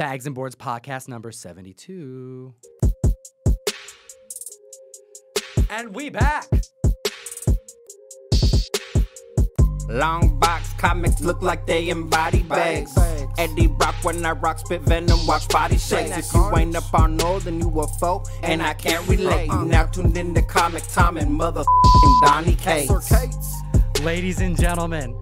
Bags and Boards podcast number 72. And we back. Long box comics look like they embody bags. Eddie Rock when I rock spit venom, watch body shakes. If you ain't up on all, then you a foe, and I can't relate. You now tuned in to Comic Tom and motherfucking Donny Cates. Ladies and gentlemen,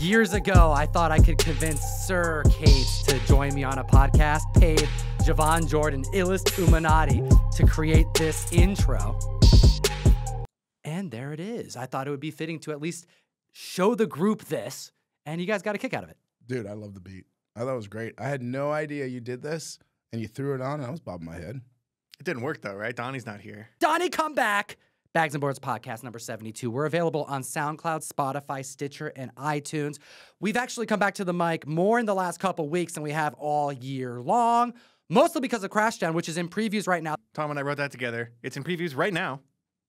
years ago, I thought I could convince Sir Cates to join me on a podcast, paid Javon Jordan, illest Umanati, to create this intro. And there it is. I thought it would be fitting to at least show the group this, and you guys got a kick out of it. Dude, I love the beat. I thought it was great. I had no idea you did this, and you threw it on, and I was bobbing my head. It didn't work though, right? Donny's not here. Donnie, come back. Bags and Boards podcast number 72. We're available on SoundCloud, Spotify, Stitcher, and iTunes. We've actually come back to the mic more in the last couple weeks than we have all year long, mostly because of Crashdown, which is in previews right now. Tom and I wrote that together. It's in previews right now.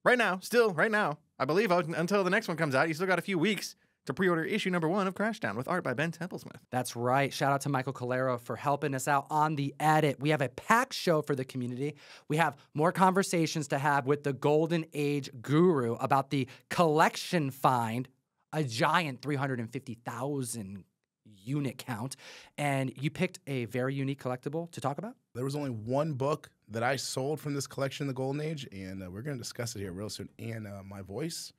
Right now, still right now. I believe until the next one comes out. You still got a few weeks to pre-order issue number one of Crashdown with art by Ben Templesmith. That's right. Shout out to Michael Calero for helping us out on the edit. We have a packed show for the community. We have more conversations to have with the Golden Age guru about the collection find, a giant 350,000 unit count. And you picked a very unique collectible to talk about? There was only one book that I sold from this collection, The Golden Age, and uh, we're going to discuss it here real soon. And uh, my voice,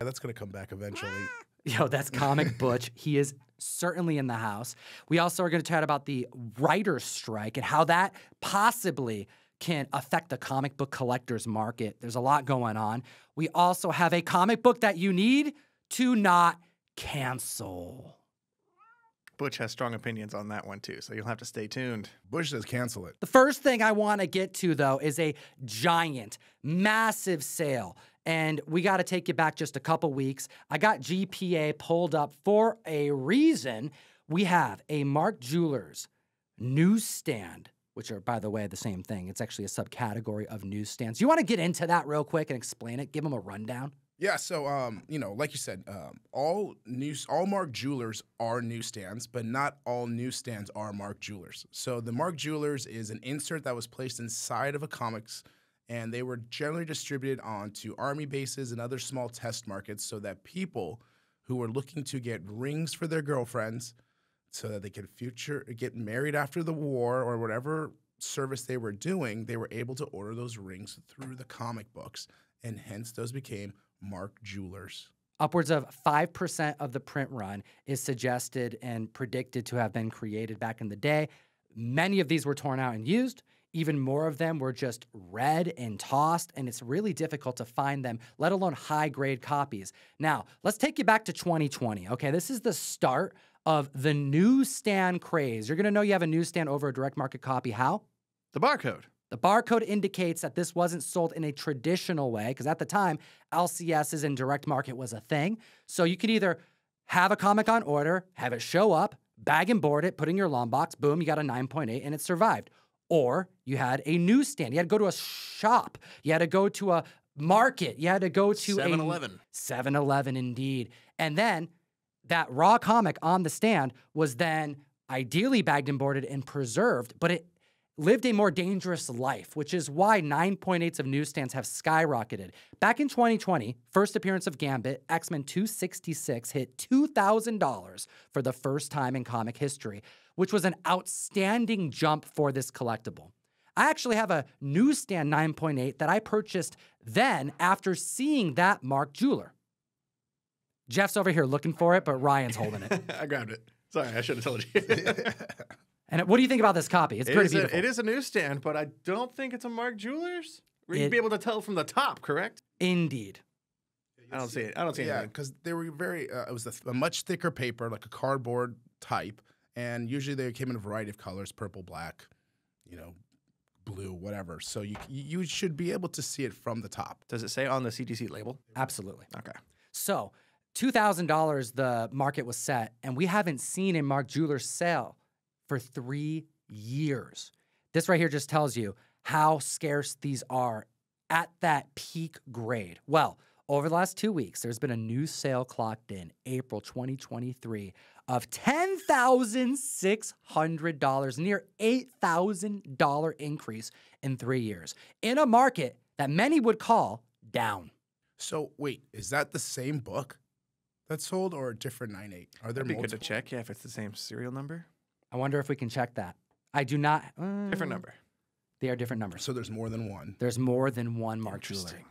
yeah, that's going to come back eventually. Yo, that's Comic Butch. He is certainly in the house. We also are going to chat about the writer's strike and how that possibly can affect the comic book collectors market. There's a lot going on. We also have a comic book that you need to not cancel. Butch has strong opinions on that one too, so you'll have to stay tuned. Butch says cancel it. The first thing I want to get to, though, is a giant, massive sale. And we got to take you back just a couple weeks. I got GPA pulled up for a reason. We have a Mark Jewelers newsstand, which are, by the way, the same thing. It's actually a subcategory of newsstands. You want to get into that real quick and explain it? Give them a rundown. Yeah, so um, you know, like you said, um, all news, all Mark Jewelers are newsstands, but not all newsstands are Mark Jewelers. So the Mark Jewelers is an insert that was placed inside of a comics, and they were generally distributed onto army bases and other small test markets, so that people who were looking to get rings for their girlfriends, so that they could future get married after the war or whatever service they were doing, they were able to order those rings through the comic books, and hence those became Mark Jewelers. Upwards of 5% of the print run is suggested and predicted to have been created back in the day. Many of these were torn out and used. Even more of them were just read and tossed, and it's really difficult to find them, let alone high grade copies. Now, let's take you back to 2020. Okay, this is the start of the newsstand craze. You're gonna know you have a newsstand over a direct market copy. How? The barcode. The barcode indicates that this wasn't sold in a traditional way because at the time, LCSs and direct market was a thing. So you could either have a comic on order, have it show up, bag and board it, put in your long box, boom, you got a 9.8 and it survived. Or you had a newsstand. You had to go to a shop. You had to go to a market. You had to go to 7-Eleven. a 7 Eleven, indeed. And then that raw comic on the stand was then ideally bagged and boarded and preserved, but it lived a more dangerous life, which is why 9.8s of newsstands have skyrocketed. Back in 2020, first appearance of Gambit, X Men 266 hit $2,000 for the first time in comic history, which was an outstanding jump for this collectible. I actually have a newsstand 9.8 that I purchased then after seeing that Mark Jeweler. Jeff's over here looking for it, but Ryan's holding it. I grabbed it. Sorry, I should have told you. And what do you think about this copy? It's It pretty beautiful. A, it is a newsstand, but I don't think it's a Mark Jewelers. You'd It- be able to tell from the top, correct? Indeed. I don't see it. I don't see Yeah, anything. because they were very. Uh, it was a, th- a much thicker paper, like a cardboard type, and usually they came in a variety of colors: purple, black, you know, blue, whatever. So you you should be able to see it from the top. Does it say on the CGC label? Absolutely. Okay. So, $2,000 the market was set, and we haven't seen a Mark Jeweler sale for three years. This right here just tells you how scarce these are at that peak grade. Well, Over the last two weeks, there's been a new sale clocked in April 2023 of $10,600, near $8,000 increase in three years in a market that many would call down. So wait, is that the same book that sold or a different 9.8? Are there That'd be good to check. Yeah, if it's the same serial number, I wonder if we can check that. I do not. different uh, number. They are different numbers. So there's more than one. There's more than one Mark Jeweler.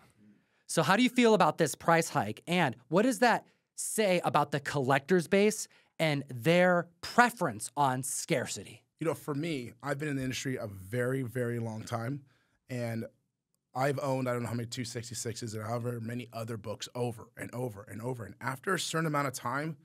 So, how do you feel about this price hike? And what does that say about the collector's base and their preference on scarcity? You know, for me, I've been in the industry a very, very long time, and I've owned I don't know how many 266s and however many other books over and over and over. And after a certain amount of time,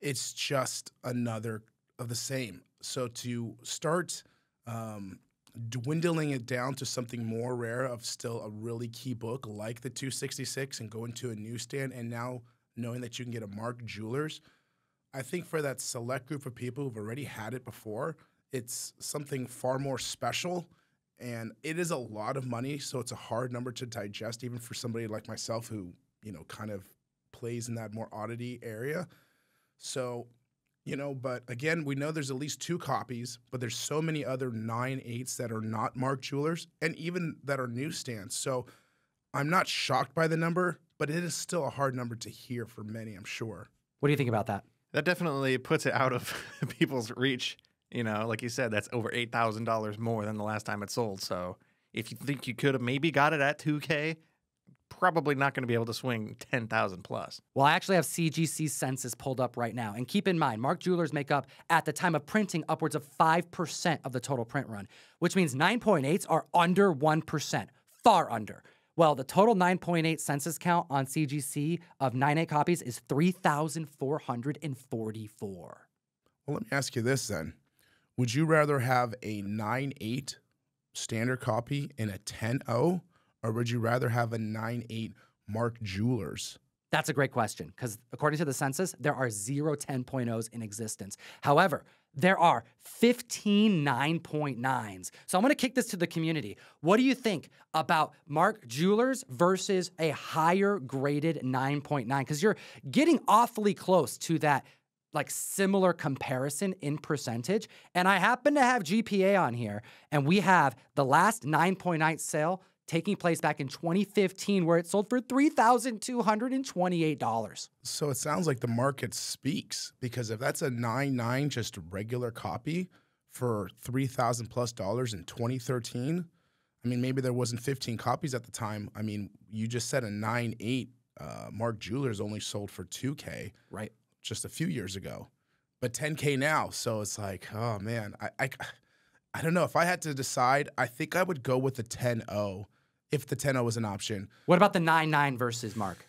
it's just another of the same. So to start um, dwindling it down to something more rare of still a really key book like the 266 and go into a newsstand and now knowing that you can get a Mark Jewelers, I think for that select group of people who've already had it before, it's something far more special. And it is a lot of money, so it's a hard number to digest, even for somebody like myself who, you know, kind of plays in that more oddity area. So, you know, but again, we know there's at least two copies, but there's so many other nine eights that are not Mark Jewelers and even that are newsstands. So I'm not shocked by the number, but it is still a hard number to hear for many, I'm sure. What do you think about that? That definitely puts it out of people's reach. You know, like you said, that's over eight thousand dollars more than the last time it sold. So if you think you could have maybe got it at two K, probably not going to be able to swing ten thousand plus. Well, I actually have CGC census pulled up right now. And keep in mind, Mark Jewelers make up, at the time of printing, upwards of 5% of the total print run, which means 9.8s are under 1%, far under. Well, the total 9.8 census count on CGC of 9.8 copies is 3,444. Well, let me ask you this then. Would you rather have a 9.8 standard copy and a 10.0, or would you rather have a 9.8 Mark Jewelers? That's a great question because according to the census, there are zero 10.0s in existence. However, there are 15 9.9s. So I'm going to kick this to the community. What do you think about Mark Jewelers versus a higher graded 9.9? Because you're getting awfully close to that like similar comparison in percentage. And I happen to have GPA on here, and we have the last 9.9 sale taking place back in 2015, where it sold for $3,228. So it sounds like the market speaks because if that's a 9.9 just regular copy for 3000 plus dollars in 2013, I mean, maybe there wasn't 15 copies at the time. I mean, you just said a 9.8 uh, Mark Jewelers only sold for 2K. Right. just a few years ago, but 10K now. So it's like, oh man, I, I, I don't know. If I had to decide, I think I would go with the 10-0 if the 10-0 was an option. What about the 9 9 versus Mark?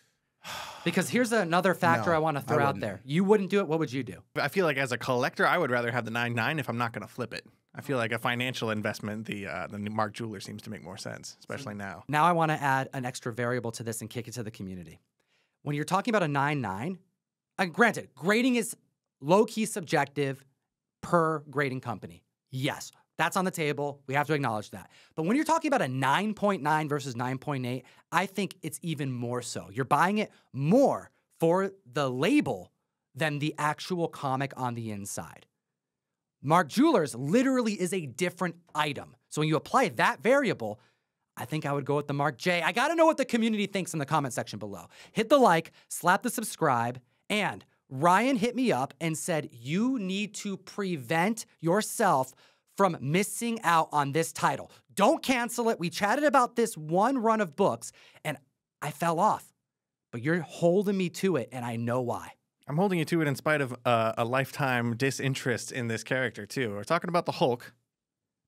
Because here's another factor No, I want to throw out there. You wouldn't do it. What would you do? I feel like as a collector, I would rather have the nine nine if I'm not going to flip it. I feel like a financial investment, the uh, the Mark Jeweler seems to make more sense, especially now. Now I want to add an extra variable to this and kick it to the community. When you're talking about a 9.9, uh, granted, grading is low key subjective per grading company. Yes, that's on the table. We have to acknowledge that. But when you're talking about a 9.9 versus 9.8, I think it's even more so. You're buying it more for the label than the actual comic on the inside. Mark Jewelers literally is a different item. So when you apply that variable, I think I would go with the Mark J. I got to know what the community thinks in the comment section below. Hit the like, slap the subscribe, and Ryan hit me up and said, You need to prevent yourself from missing out on this title. Don't cancel it. We chatted about this one run of books, and I fell off. But you're holding me to it, and I know why. I'm holding you to it in spite of uh, a lifetime disinterest in this character too. We're talking about the Hulk,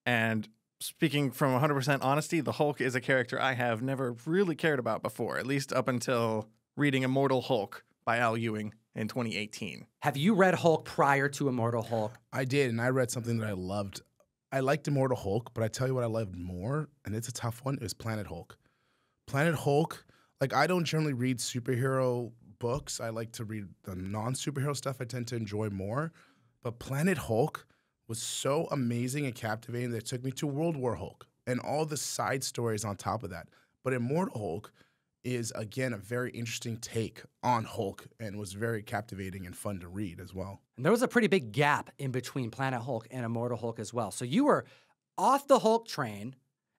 and speaking from 100% honesty, the Hulk is a character I have never really cared about before, at least up until reading Immortal Hulk by Al Ewing in 2018. Have you read Hulk prior to Immortal Hulk? I did, and I read something that I loved. I liked Immortal Hulk, but I tell you what I loved more, and it's a tough one, it was Planet Hulk. Planet Hulk, like I don't generally read superhero books. I like to read the non-superhero stuff I tend to enjoy more. But Planet Hulk was so amazing and captivating that it took me to World War Hulk and all the side stories on top of that. But Immortal Hulk, is again a very interesting take on Hulk and was very captivating and fun to read as well. And there was a pretty big gap in between Planet Hulk and Immortal Hulk as well. So you were off the Hulk train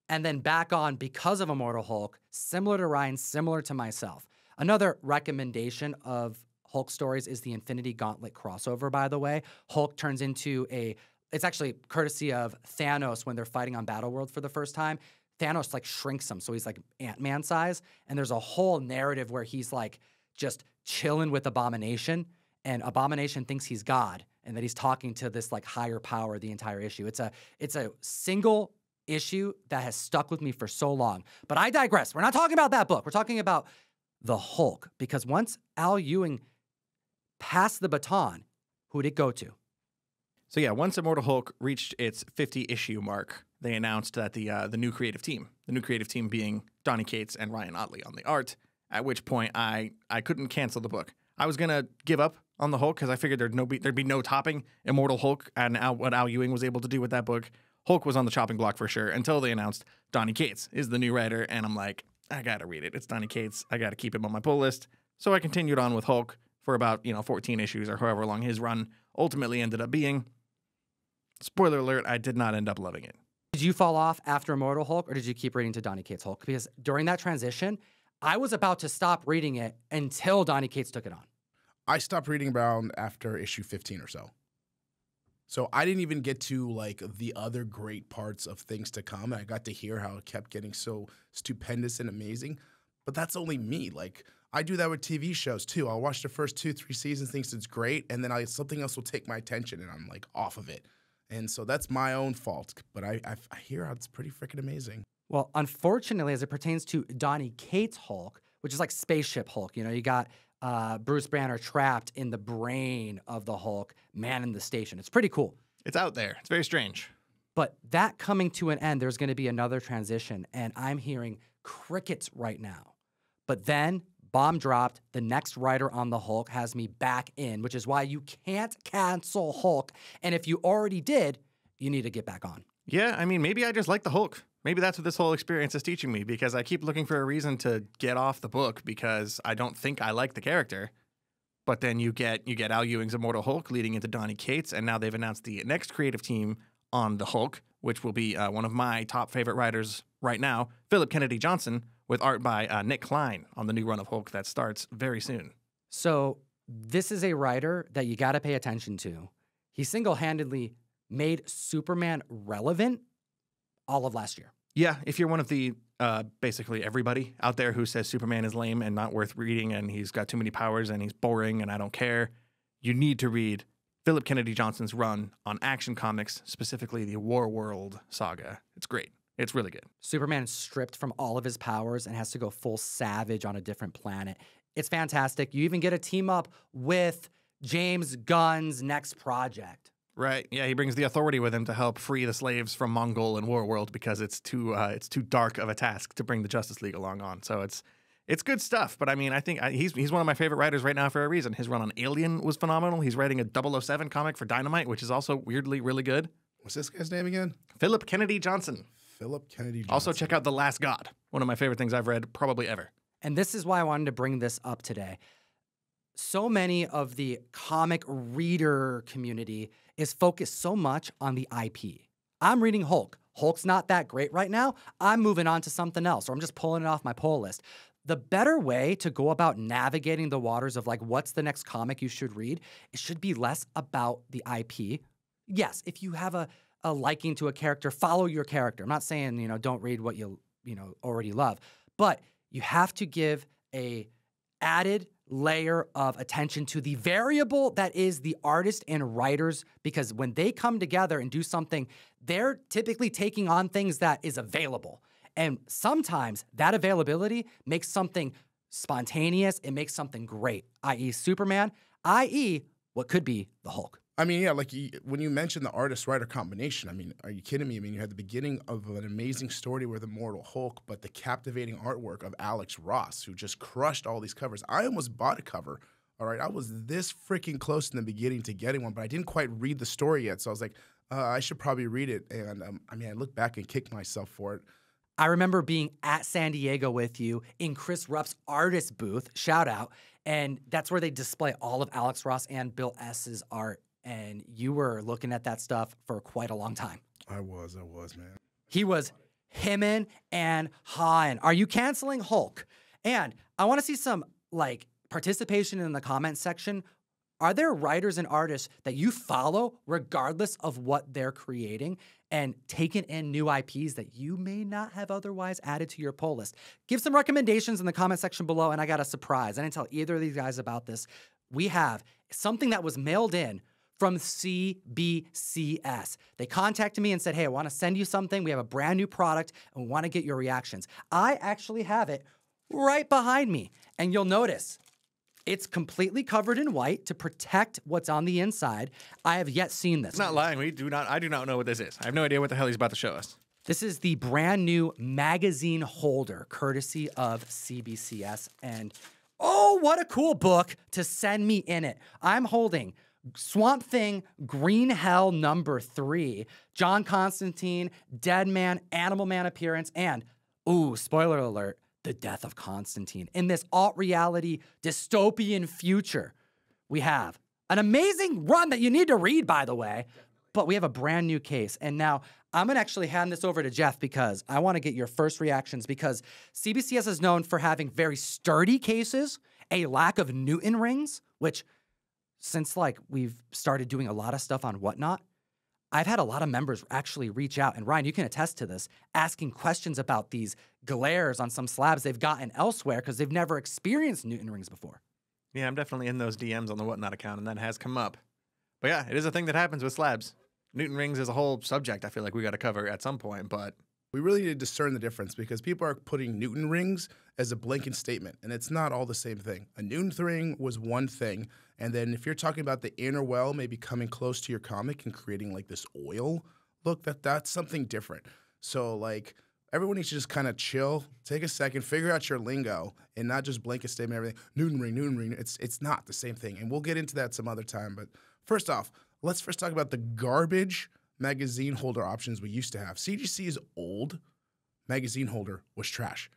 and then back on because of Immortal Hulk, similar to Ryan, similar to myself. Another recommendation of Hulk stories is the Infinity Gauntlet crossover, by the way. Hulk turns into a it's actually courtesy of Thanos when they're fighting on Battleworld for the first time. Thanos like shrinks him, so he's like Ant Man size. And there's a whole narrative where he's like just chilling with Abomination, and Abomination thinks he's God, and that he's talking to this like higher power the entire issue. It's a it's a single issue that has stuck with me for so long. But I digress. We're not talking about that book. We're talking about the Hulk because once Al Ewing passed the baton, who did it go to? So yeah, once Immortal Hulk reached its 50 issue mark, they announced that the uh, the new creative team, the new creative team being Donny Cates and Ryan Ottley on the art. At which point, I I couldn't cancel the book. I was gonna give up on the Hulk because I figured there'd no be, there'd be no topping Immortal Hulk and Al, what Al Ewing was able to do with that book. Hulk was on the chopping block for sure until they announced Donny Cates is the new writer, and I'm like, I gotta read it. It's Donny Cates. I gotta keep him on my pull list. So I continued on with Hulk for about you know 14 issues or however long his run ultimately ended up being. Spoiler alert: I did not end up loving it. Did you fall off after Immortal Hulk, or did you keep reading to Donny Cates Hulk? Because during that transition, I was about to stop reading it until Donny Cates took it on. I stopped reading around after issue 15 or so. So I didn't even get to like the other great parts of things to come. And I got to hear how it kept getting so stupendous and amazing. But that's only me. Like I do that with TV shows too. I'll watch the first two, three seasons, thinks it's great, and then I something else will take my attention, and I'm like off of it. And so that's my own fault. But I, I, I hear it's pretty freaking amazing. Well, unfortunately, as it pertains to Donny Cates Hulk, which is like spaceship Hulk, you know, you got uh, Bruce Banner trapped in the brain of the Hulk, man in the station. It's pretty cool. It's out there. It's very strange. But that coming to an end, there's going to be another transition, and I'm hearing crickets right now. But then bomb dropped. The next writer on the Hulk has me back in, which is why you can't cancel Hulk. And if you already did, you need to get back on. Yeah, I mean, maybe I just like the Hulk. Maybe that's what this whole experience is teaching me because I keep looking for a reason to get off the book because I don't think I like the character. But then you get you get Al Ewing's Immortal Hulk leading into Donny Cates, and now they've announced the next creative team on the Hulk, which will be uh, one of my top favorite writers right now, Philip Kennedy Johnson, with art by uh, Nic Klein on the new run of Hulk that starts very soon. So, this is a writer that you got to pay attention to. He single handedly made Superman relevant all of last year. Yeah, if you're one of the uh, basically everybody out there who says Superman is lame and not worth reading and he's got too many powers and he's boring and I don't care, you need to read Philip Kennedy Johnson's run on Action Comics, specifically the War World saga. It's great. It's really good. Superman is stripped from all of his powers and has to go full savage on a different planet. It's fantastic. You even get a team up with James Gunn's next project. Right. Yeah, he brings the authority with him to help free the slaves from Mongul and War World because it's too uh, it's too dark of a task to bring the Justice League along on. So it's it's good stuff. But I mean, I think I, he's he's one of my favorite writers right now for a reason. His run on Alien was phenomenal. He's writing a 007 comic for Dynamite, which is also weirdly really good. What's this guy's name again? Philip Kennedy Johnson. Philip Kennedy. Johnson. Also, check out The Last God, one of my favorite things I've read probably ever. And this is why I wanted to bring this up today. So many of the comic reader community is focused so much on the IP. I'm reading Hulk. Hulk's not that great right now. I'm moving on to something else, or I'm just pulling it off my poll list. The better way to go about navigating the waters of like what's the next comic you should read, it should be less about the IP. Yes, if you have a, a liking to a character, follow your character. I'm not saying, you know, don't read what you, you know, already love, but you have to give a added layer of attention to the variable that is the artist and writers because when they come together and do something they're typically taking on things that is available and sometimes that availability makes something spontaneous it makes something great i.e superman i.e what could be the hulk I mean, yeah, like you, when you mentioned the artist writer combination, I mean, are you kidding me? I mean, you had the beginning of an amazing story with Immortal Hulk, but the captivating artwork of Alex Ross, who just crushed all these covers. I almost bought a cover. All right, I was this freaking close in the beginning to getting one, but I didn't quite read the story yet. So I was like, uh, I should probably read it. And um, I mean, I look back and kick myself for it. I remember being at San Diego with you in Chris Rupp's artist booth, shout out, and that's where they display all of Alex Ross and Bill S's art. And you were looking at that stuff for quite a long time. I was, I was, man. He was hemming and hawing. Are you canceling Hulk? And I want to see some like participation in the comment section. Are there writers and artists that you follow regardless of what they're creating and taking in new IPs that you may not have otherwise added to your poll list? Give some recommendations in the comment section below. And I got a surprise. I didn't tell either of these guys about this. We have something that was mailed in from CBCS. They contacted me and said, Hey, I want to send you something. We have a brand new product and we want to get your reactions. I actually have it right behind me. And you'll notice it's completely covered in white to protect what's on the inside. I have yet seen this. It's not lying. We do not. I do not know what this is. I have no idea what the hell he's about to show us. This is the brand new magazine holder, courtesy of CBCS. And oh, what a cool book to send me in it. I'm holding Swamp Thing Green Hell number three, John Constantine, Dead Man, Animal Man appearance, and, ooh, spoiler alert, the death of Constantine. In this alt reality dystopian future, we have an amazing run that you need to read, by the way. But we have a brand new case. And now I'm to actually hand this over to Jeff because I want to get your first reactions because CBCS is known for having very sturdy cases, a lack of Newton rings, which since like we've started doing a lot of stuff on whatnot, I've had a lot of members actually reach out, and Ryan, you can attest to this, asking questions about these glares on some slabs they've gotten elsewhere because they've never experienced Newton rings before. Yeah, I'm definitely in those DMs on the whatnot account, and that has come up. But yeah, it is a thing that happens with slabs. Newton rings is a whole subject I feel like we got to cover at some point, but We really need to discern the difference because people are putting Newton rings as a blanket statement, and it's not all the same thing. A Newton ring was one thing, and then if you're talking about the inner well maybe coming close to your comic and creating like this oil look, that that's something different. So like everyone needs to just kind of chill, take a second, figure out your lingo, and not just blanket statement everything. Newton ring, Newton ring. It's it's not the same thing, and we'll get into that some other time. But first off, let's first talk about the garbage magazine holder options we used to have. CGC's old magazine holder was trash.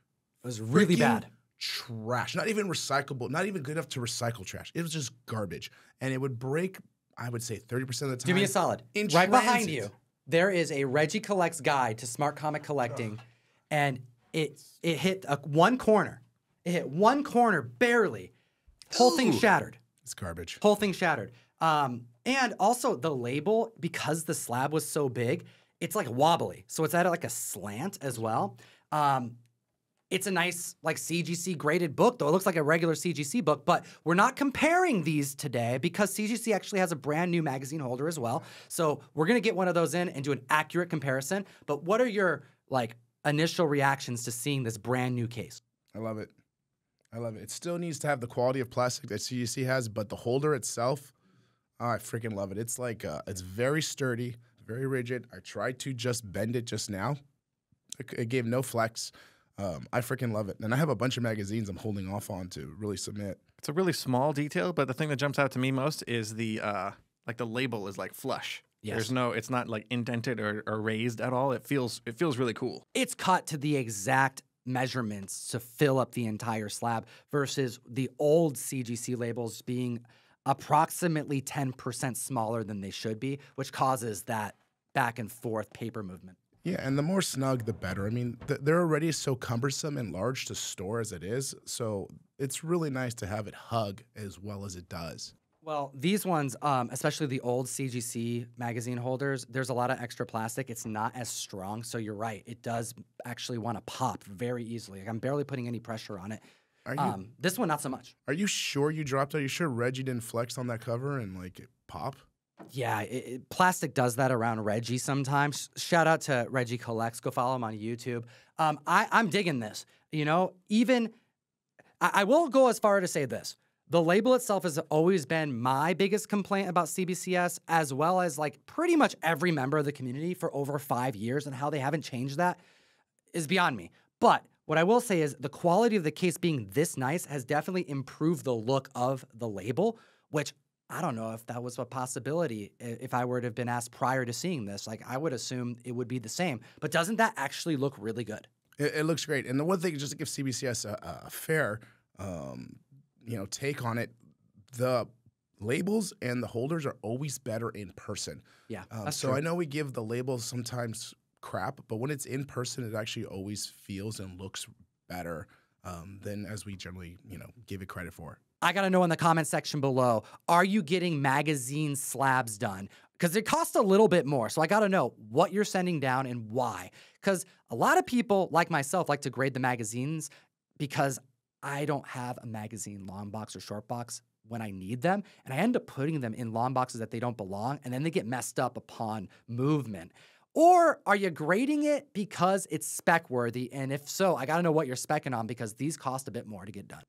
It was really Freaking bad. Trash. Not even recyclable. Not even good enough to recycle trash. It was just garbage, and it would break. I would say thirty percent of the time. Give me a solid. in right behind you, there is a Reggie Collects guide to smart comic collecting, and it it hit a, one corner. It hit one corner barely. Whole thing shattered. It's garbage. Whole thing shattered. Um, and also the label because the slab was so big, it's like wobbly. So it's at like a slant as well. Um, it's a nice like CGC graded book, though it looks like a regular CGC book. But we're not comparing these today because CGC actually has a brand new magazine holder as well. So we're gonna get one of those in and do an accurate comparison. But what are your like initial reactions to seeing this brand new case? I love it. I love it. It still needs to have the quality of plastic that CGC has, but the holder itself, oh, I freaking love it. It's like uh, it's very sturdy, very rigid. I tried to just bend it just now. It, it gave no flex. Um, I freaking love it, and I have a bunch of magazines I'm holding off on to really submit. it's a really small detail. But the thing that jumps out to me most is the uh, like the label is like flush. Yes. There's no, it's not like indented or, or raised at all. It feels, it feels really cool. it's cut to the exact measurements to fill up the entire slab versus the old CGC labels being approximately 10% smaller than they should be, which causes that back and forth paper movement. Yeah, and the more snug, the better. I mean, th- they're already so cumbersome and large to store as it is, so it's really nice to have it hug as well as it does. Well, these ones, um, especially the old CGC magazine holders, there's a lot of extra plastic. It's not as strong, so you're right. It does actually want to pop very easily. Like I'm barely putting any pressure on it. Are you Um, this one, not so much. are you sure you dropped? Are you sure Reggie didn't flex on that cover and like it pop? Yeah, it, it- plastic does that around Reggie sometimes. Shout out to Reggie Collects. Go follow him on YouTube. Um, I, I'm digging this. You know, even I, I will go as far to say this. The label itself has always been my biggest complaint about CBCS, as well as like pretty much every member of the community for over five years, and how they haven't changed that is beyond me. But what I will say is the quality of the case being this nice has definitely improved the look of the label, which I don't know if that was a possibility if I were to have been asked prior to seeing this. Like I would assume it would be the same. But doesn't that actually look really good? It, it looks great. And the one thing, just to give CBCS a, a fair, um, you know, take on it, the labels and the holders are always better in person. Yeah, Um, so true. I know we give the labels sometimes crap, but when it's in person, it actually always feels and looks better um, than as we generally, you know, give it credit for. I got to know in the comment section below are you getting magazine slabs done? Because it costs a little bit more. So I got to know what you're sending down and why. Because a lot of people, like myself, like to grade the magazines because I don't have a magazine long box or short box when I need them. And I end up putting them in long boxes that they don't belong. And then they get messed up upon movement. Or are you grading it because it's spec worthy? And if so, I got to know what you're specking on because these cost a bit more to get done.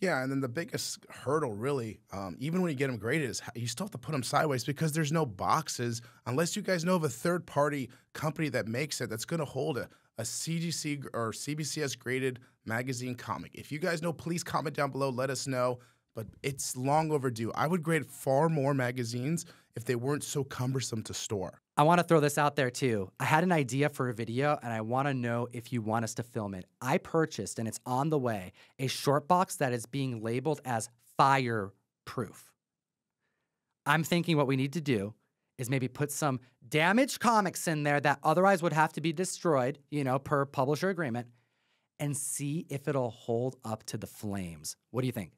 Yeah, and then the biggest hurdle, really, um, even when you get them graded, is you still have to put them sideways because there's no boxes unless you guys know of a third party company that makes it that's going to hold a, a CGC or CBCS graded magazine comic. If you guys know, please comment down below, let us know. But it's long overdue. I would grade far more magazines if they weren't so cumbersome to store. I want to throw this out there too. I had an idea for a video and I want to know if you want us to film it. I purchased and it's on the way a short box that is being labeled as fireproof. I'm thinking what we need to do is maybe put some damaged comics in there that otherwise would have to be destroyed, you know, per publisher agreement, and see if it'll hold up to the flames. What do you think?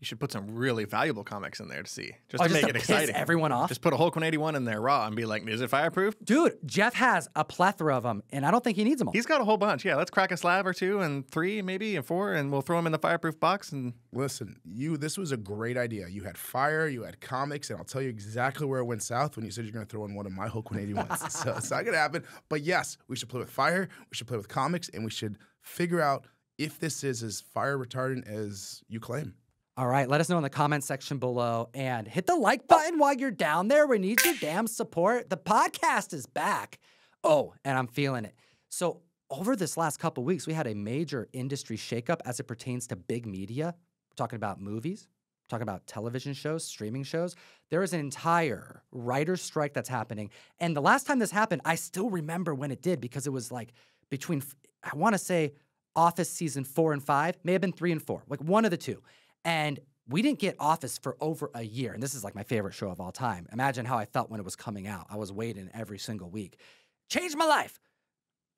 You should put some really valuable comics in there to see, just Oh, to just make to it piss exciting. everyone off? Just put a Hulk 181 in there raw and be like, "Is it fireproof?" Dude, Jeff has a plethora of them, and I don't think he needs them all. He's got a whole bunch. Yeah, let's crack a slab or two and three, maybe, and four, and we'll throw them in the fireproof box. And Listen, you this was a great idea. You had fire, you had comics, and I'll tell you exactly where it went south when you said you're going to throw in one of my Hulk 181s. so it's not going to happen. But yes, we should play with fire, we should play with comics, and we should figure out if this is as fire retardant as you claim. All right, let us know in the comment section below and hit the like button while you're down there. We need your damn support. The podcast is back. Oh, and I'm feeling it. So, over this last couple weeks, we had a major industry shakeup as it pertains to big media. We're talking about movies, talking about television shows, streaming shows. There is an entire writer's strike that's happening. And the last time this happened, I still remember when it did because it was like between, I want to say, Office season four and five, may have been three and four, like one of the two. And we didn't get Office for over a year. And this is like my favorite show of all time. Imagine how I felt when it was coming out. I was waiting every single week. Changed my life.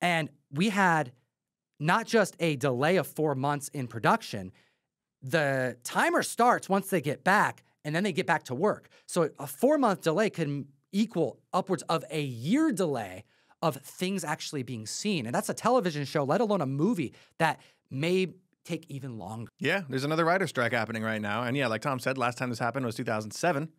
And we had not just a delay of four months in production, the timer starts once they get back and then they get back to work. So a four month delay can equal upwards of a year delay of things actually being seen. And that's a television show, let alone a movie that may take even longer. yeah, there's another writer strike happening right now. And yeah, like Tom said, last time this happened was 2007.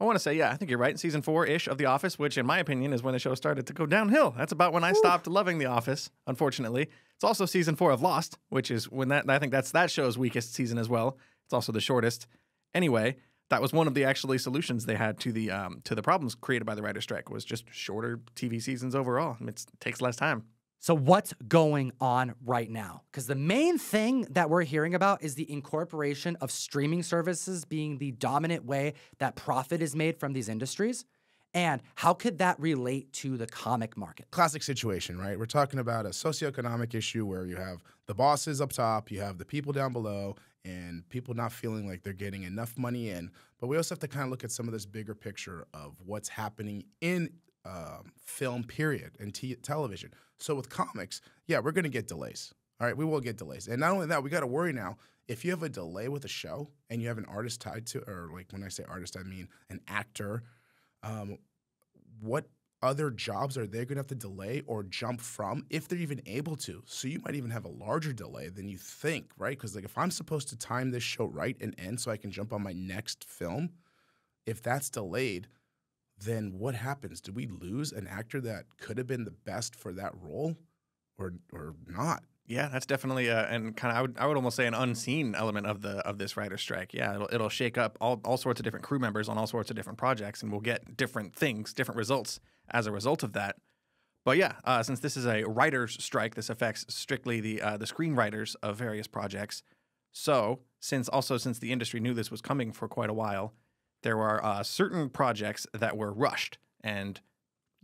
I want to say, yeah, I think you're right. Season four ish of The Office, which in my opinion is when the show started to go downhill. That's about when I stopped loving The Office, unfortunately. It's also season four of Lost, which is when that, I think that's that show's weakest season as well. It's also the shortest. Anyway, that was one of the actually solutions they had to the um, to the problems created by the writer's strike was just shorter TV seasons overall. It's, it takes less time. So, what's going on right now? Because the main thing that we're hearing about is the incorporation of streaming services being the dominant way that profit is made from these industries. And how could that relate to the comic market? Classic situation, right? We're talking about a socioeconomic issue where you have the bosses up top, you have the people down below, and people not feeling like they're getting enough money in. But we also have to kind of look at some of this bigger picture of what's happening in um, film, period, and t- television. So with comics, yeah, we're going to get delays. All right, we will get delays. And not only that, we got to worry now. If you have a delay with a show and you have an artist tied to, or like when I say artist, I mean an actor, um, what other jobs are they going to have to delay or jump from if they're even able to? So you might even have a larger delay than you think, right? Because like if I'm supposed to time this show right and end so I can jump on my next film, if that's delayed, then what happens? Do we lose an actor that could have been the best for that role, or or not? Yeah, that's definitely a and kind of I would I would almost say an unseen element of the of this writer strike. Yeah, it'll it'll shake up all, all sorts of different crew members on all sorts of different projects, and we'll get different things, different results as a result of that. But yeah, uh, since this is a writers' strike, this affects strictly the uh, the screenwriters of various projects. So since also since the industry knew this was coming for quite a while, there were uh, certain projects that were rushed and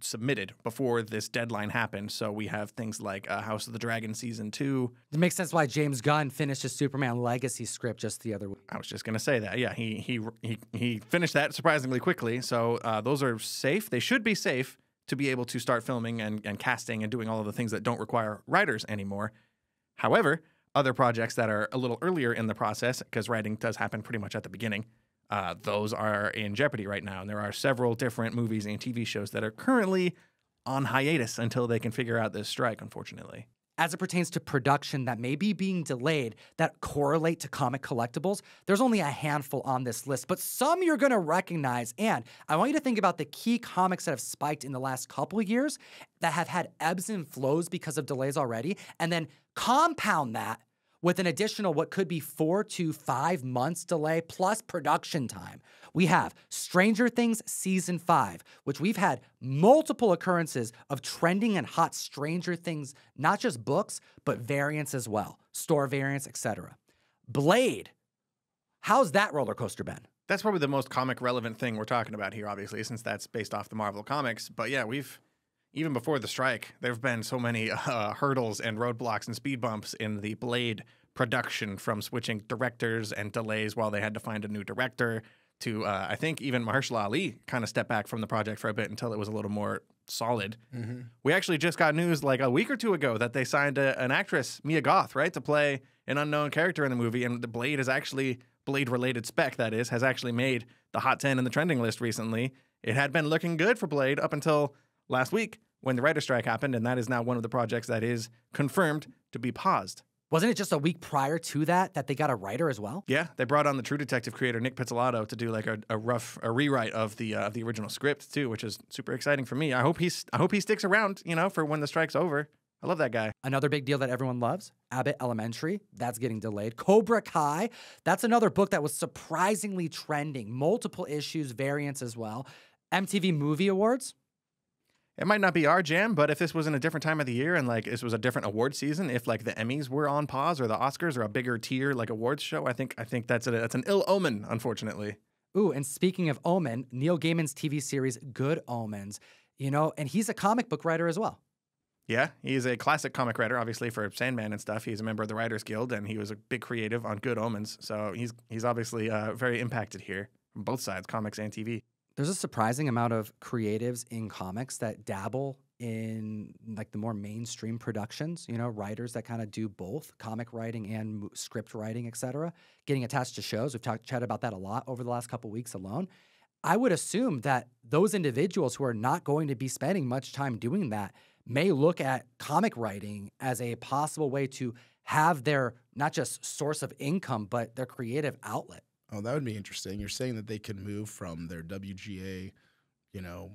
submitted before this deadline happened. So we have things like uh, House of the Dragon season two. It makes sense why James Gunn finished his Superman Legacy script just the other week. I was just gonna say that. Yeah, he he he he finished that surprisingly quickly. So uh, those are safe. They should be safe to be able to start filming and, and casting and doing all of the things that don't require writers anymore. However, other projects that are a little earlier in the process, because writing does happen pretty much at the beginning, uh, those are in jeopardy right now. And there are several different movies and TV shows that are currently on hiatus until they can figure out this strike, unfortunately. As it pertains to production that may be being delayed that correlate to comic collectibles, there's only a handful on this list, but some you're gonna recognize. And I want you to think about the key comics that have spiked in the last couple of years that have had ebbs and flows because of delays already, and then compound that with an additional what could be four to five months delay plus production time. We have Stranger Things season five, which we've had multiple occurrences of trending and hot Stranger Things, not just books, but variants as well, store variants, etc. Blade, how's that roller coaster been? That's probably the most comic relevant thing we're talking about here, obviously, since that's based off the Marvel comics. But yeah, we've even before the strike, there have been so many uh, hurdles and roadblocks and speed bumps in the Blade production from switching directors and delays while they had to find a new director to, uh, I think, even Mahershala Ali kind of stepped back from the project for a bit until it was a little more solid. Mm-hmm. We actually just got news like a week or two ago that they signed a, an actress, Mia Goth, right, to play an unknown character in the movie. And the Blade is actually, Blade related spec, that is, has actually made the hot 10 in the trending list recently. It had been looking good for Blade up until last week when the writer strike happened, and that is now one of the projects that is confirmed to be paused. Wasn't it just a week prior to that that they got a writer as well? Yeah, they brought on the True Detective creator Nic Pizzolatto to do like a, a rough a rewrite of the uh, of the original script too, which is super exciting for me. I hope he's I hope he sticks around, you know, for when the strike's over. I love that guy. Another big deal that everyone loves Abbott Elementary. That's getting delayed. Cobra Kai. That's another book that was surprisingly trending. Multiple issues, variants as well. MTV Movie Awards it might not be our jam, but if this was in a different time of the year and like this was a different award season, if like the Emmys were on pause or the Oscars or a bigger tier like awards show, I think I think that's a, that's an ill omen, unfortunately. Ooh, and speaking of omen, Neil Gaiman's TV series Good Omens, you know, and he's a comic book writer as well. Yeah, he's a classic comic writer, obviously for Sandman and stuff. He's a member of the Writers Guild, and he was a big creative on Good Omens. So he's he's obviously uh, very impacted here from both sides, comics and TV there's a surprising amount of creatives in comics that dabble in like the more mainstream productions you know writers that kind of do both comic writing and script writing etc getting attached to shows. We've talked chatted about that a lot over the last couple weeks alone. I would assume that those individuals who are not going to be spending much time doing that may look at comic writing as a possible way to have their not just source of income but their creative outlet Oh, that would be interesting. You're saying that they could move from their WGA, you know,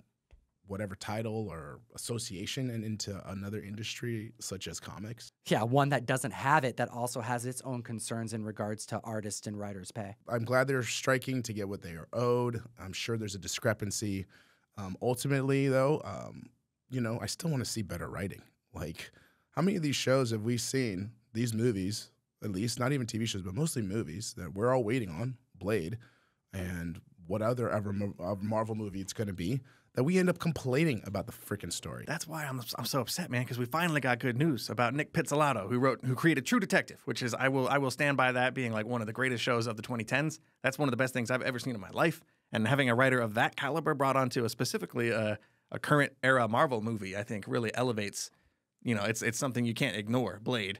whatever title or association and into another industry such as comics. Yeah, one that doesn't have it that also has its own concerns in regards to artists and writers' pay. I'm glad they're striking to get what they are owed. I'm sure there's a discrepancy. Um, ultimately, though, um, you know, I still want to see better writing. Like, how many of these shows have we seen? These movies, at least, not even TV shows, but mostly movies that we're all waiting on Blade and what other ever uh, Marvel movie it's going to be that we end up complaining about the freaking story. That's why I'm, I'm so upset, man, because we finally got good news about Nic Pizzolatto, who wrote, who created True Detective, which is I will I will stand by that being like one of the greatest shows of the 2010s. That's one of the best things I've ever seen in my life. And having a writer of that caliber brought onto a specifically a, a current era Marvel movie, I think really elevates. You know, it's it's something you can't ignore. Blade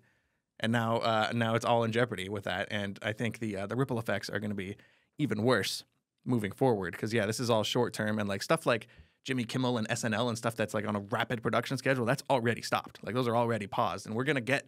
and now uh, now it's all in jeopardy with that. And I think the uh, the ripple effects are going to be even worse moving forward because yeah, this is all short term and like stuff like Jimmy Kimmel and SNL and stuff that's like on a rapid production schedule that's already stopped. Like those are already paused, and we're gonna get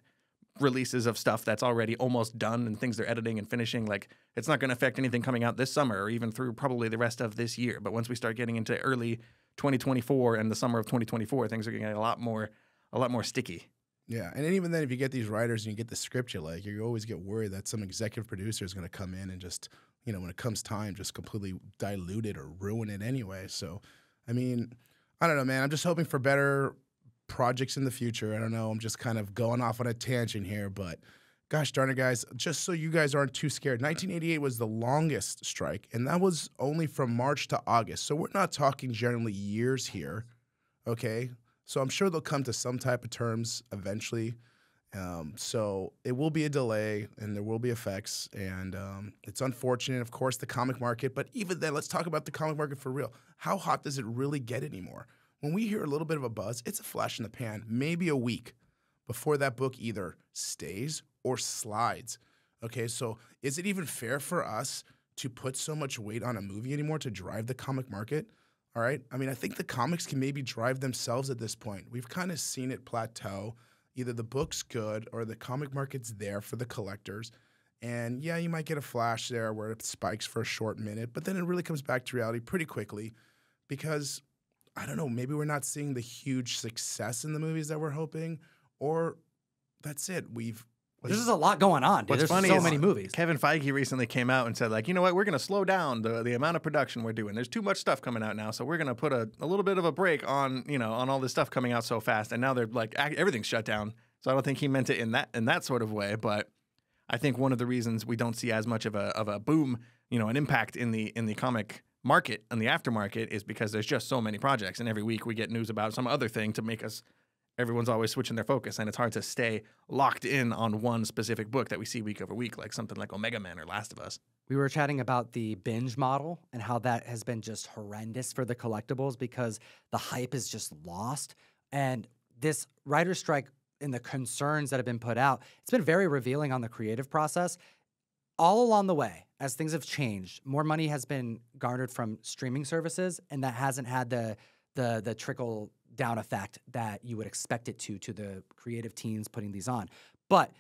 releases of stuff that's already almost done and things they're editing and finishing. Like it's not going to affect anything coming out this summer or even through probably the rest of this year. But once we start getting into early 2024 and the summer of 2024, things are going to get a lot more a lot more sticky. Yeah, and even then, if you get these writers and you get the script you like, you always get worried that some executive producer is going to come in and just, you know, when it comes time, just completely dilute it or ruin it anyway. So, I mean, I don't know, man. I'm just hoping for better projects in the future. I don't know. I'm just kind of going off on a tangent here, but gosh darn it, guys, just so you guys aren't too scared, 1988 was the longest strike, and that was only from March to August. So we're not talking generally years here. Okay, so I'm sure they'll come to some type of terms eventually. Um, so it will be a delay, and there will be effects, and um, it's unfortunate, of course, the comic market. But even then, let's talk about the comic market for real. How hot does it really get anymore? When we hear a little bit of a buzz, it's a flash in the pan, maybe a week before that book either stays or slides. Okay, so is it even fair for us to put so much weight on a movie anymore to drive the comic market? All right. I mean, I think the comics can maybe drive themselves at this point. We've kind of seen it plateau. Either the book's good or the comic market's there for the collectors. And yeah, you might get a flash there where it spikes for a short minute, but then it really comes back to reality pretty quickly because I don't know, maybe we're not seeing the huge success in the movies that we're hoping, or that's it. We've There's just a lot going on. Dude. What's There's funny so is many movies. Kevin Feige recently came out and said, like, you know what, we're going to slow down the, the amount of production we're doing. There's too much stuff coming out now, so we're going to put a, a little bit of a break on, you know, on all this stuff coming out so fast. And now they're like, everything's shut down. So I don't think he meant it in that in that sort of way. But I think one of the reasons we don't see as much of a of a boom, you know, an impact in the in the comic market and the aftermarket is because there's just so many projects, and every week we get news about some other thing to make us. Everyone's always switching their focus, and it's hard to stay locked in on one specific book that we see week over week, like something like Omega Man or Last of Us. We were chatting about the binge model and how that has been just horrendous for the collectibles because the hype is just lost. And this writer strike and the concerns that have been put out, it's been very revealing on the creative process. All along the way, as things have changed, more money has been garnered from streaming services, and that hasn't had the the the trickle down effect that you would expect it to to the creative teams putting these on. But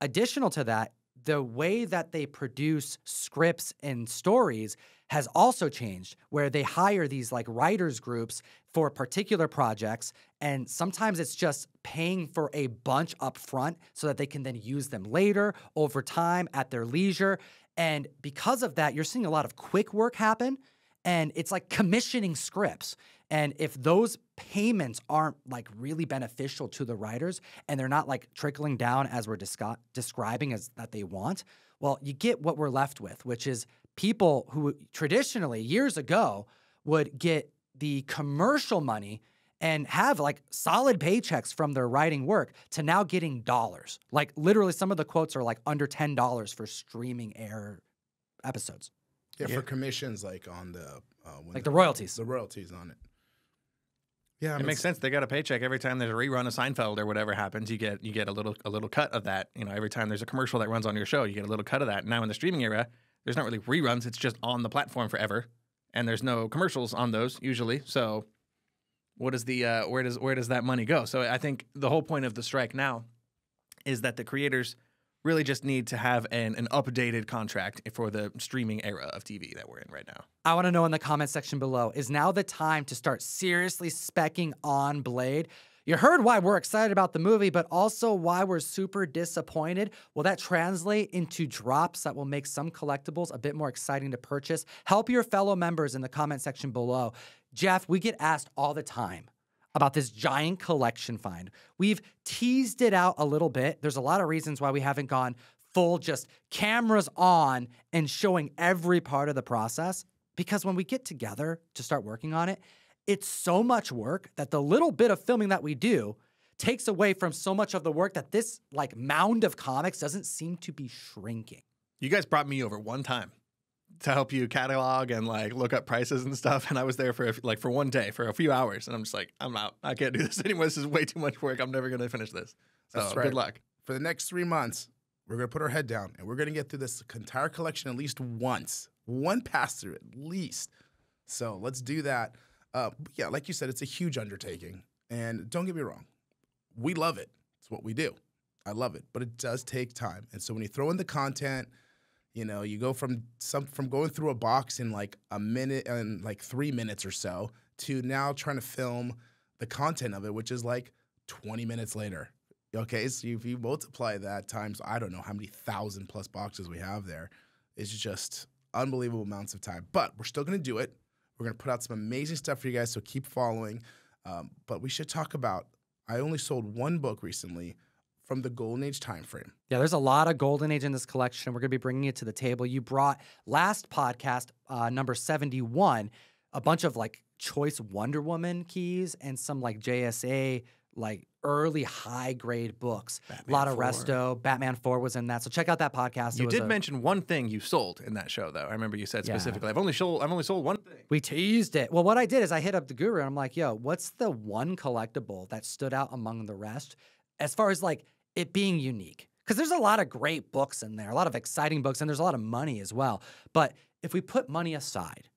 additional to that, the way that they produce scripts and stories has also changed where they hire these like writers groups for particular projects and sometimes it's just paying for a bunch up front so that they can then use them later over time at their leisure and because of that you're seeing a lot of quick work happen and it's like commissioning scripts and if those payments aren't like really beneficial to the writers and they're not like trickling down as we're disco- describing as that they want, well, you get what we're left with, which is people who traditionally years ago would get the commercial money and have like solid paychecks from their writing work to now getting dollars. Like literally some of the quotes are like under $10 for streaming air episodes. yeah, for commissions like on the uh, when Like the royalties. the royalties on it. Yeah, I It makes sense. They got a paycheck every time there's a rerun of Seinfeld or whatever happens. You get you get a little a little cut of that. You know, every time there's a commercial that runs on your show, you get a little cut of that. Now in the streaming era, there's not really reruns. It's just on the platform forever, and there's no commercials on those usually. So, what is the uh, where does where does that money go? So I think the whole point of the strike now is that the creators really just need to have an, an updated contract for the streaming era of TV that we're in right now. I want to know in the comment section below is now the time to start seriously specking on Blade? You heard why we're excited about the movie, but also why we're super disappointed. Will that translate into drops that will make some collectibles a bit more exciting to purchase? Help your fellow members in the comment section below. Jeff, we get asked all the time about this giant collection find. We've teased it out a little bit. There's a lot of reasons why we haven't gone full just cameras on and showing every part of the process because when we get together to start working on it, it's so much work that the little bit of filming that we do takes away from so much of the work that this like mound of comics doesn't seem to be shrinking. You guys brought me over one time to help you catalog and like look up prices and stuff, and I was there for a like for one day for a few hours, and I'm just like, I'm out. I can't do this anymore. This is way too much work. I'm never gonna finish this. So That's right. good luck. for the next three months, we're gonna put our head down and we're gonna get through this entire collection at least once, one pass through at least. So let's do that. Uh, yeah, like you said, it's a huge undertaking, and don't get me wrong, we love it. It's what we do. I love it, but it does take time. And so when you throw in the content, you know, you go from some from going through a box in like a minute and like three minutes or so to now trying to film the content of it, which is like 20 minutes later. Okay, so if you multiply that times I don't know how many thousand plus boxes we have there, it's just unbelievable amounts of time. But we're still gonna do it. We're gonna put out some amazing stuff for you guys, so keep following. Um, but we should talk about. I only sold one book recently from the Golden Age time frame. Yeah, there's a lot of golden age in this collection. We're going to be bringing it to the table. You brought last podcast, uh, number 71, a bunch of like choice Wonder Woman keys and some like JSA like early high grade books. a lot of 4. Resto, Batman 4 was in that. So check out that podcast. It You was did a- mention one thing you sold in that show, though. I remember you said Yeah. specifically, "I've only sold, I've only sold one thing." We teased it. Well, what I did is I hit up the guru and I'm like, yo, what's the one collectible that stood out among the rest as far as like it being unique? Because there's a lot of great books in there, a lot of exciting books, and there's a lot of money as well. But if we put money aside,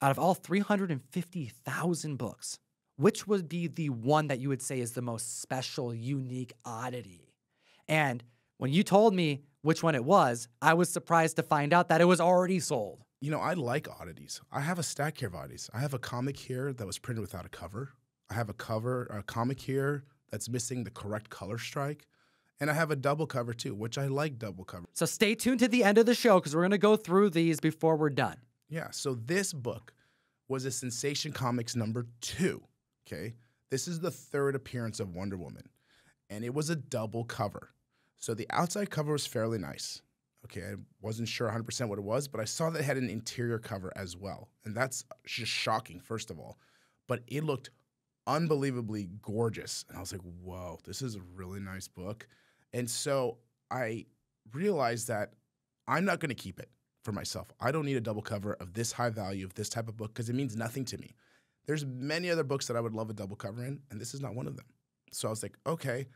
out of all 350,000 books, which would be the one that you would say is the most special, unique oddity? And when you told me which one it was, I was surprised to find out that it was already sold. You know, I like oddities. I have a stack here of oddities. I have a comic here that was printed without a cover. I have a cover, a comic here that's missing the correct color strike. And I have a double cover too, which I like double cover. So stay tuned to the end of the show because we're going to go through these before we're done. Yeah. So this book was a Sensation Comics number two. Okay. This is the third appearance of Wonder Woman, and it was a double cover. So the outside cover was fairly nice. Okay. I wasn't sure 100% what it was, but I saw that it had an interior cover as well. And that's just shocking, first of all. But it looked unbelievably gorgeous. And I was like, whoa, this is a really nice book. And so I realized that I'm not going to keep it for myself. I don't need a double cover of this high value of this type of book because it means nothing to me. There's many other books that I would love a double cover in, and this is not one of them. So I was like, okay,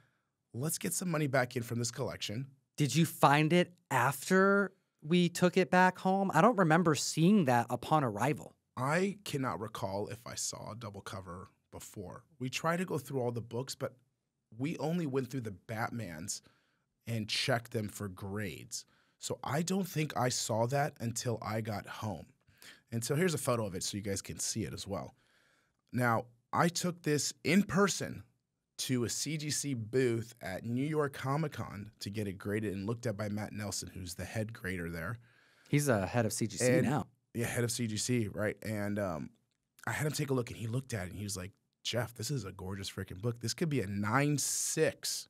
let's get some money back in from this collection. Did you find it after we took it back home? I don't remember seeing that upon arrival. I cannot recall if I saw a double cover before. We tried to go through all the books, but we only went through the Batmans and checked them for grades. So I don't think I saw that until I got home. And so here's a photo of it so you guys can see it as well. Now, I took this in person to a CGC booth at New York Comic Con to get it graded and looked at by Matt Nelson, who's the head grader there. He's a head of CGC And- now. Yeah, head of CGC, right? And um, I had him take a look, and he looked at it, and he was like, "Jeff, this is a gorgeous freaking book. This could be a nine six,